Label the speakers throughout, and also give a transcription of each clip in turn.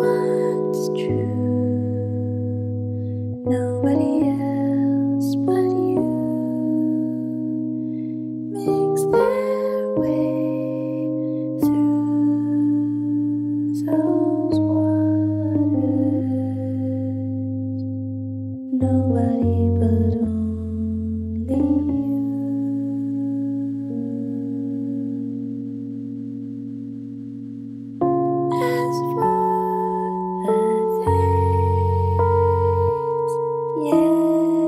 Speaker 1: what's true. Nobody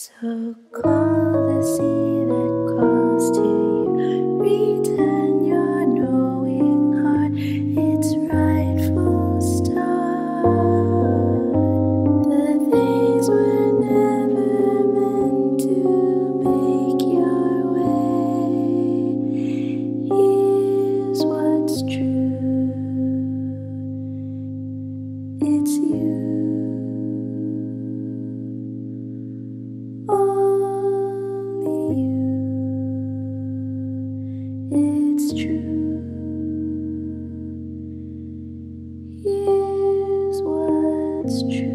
Speaker 1: So call the sea that calls to you. Return your knowing heart its rightful start. The things were never meant to make your way. Here's what's true. It's you. is true. Here's what's true.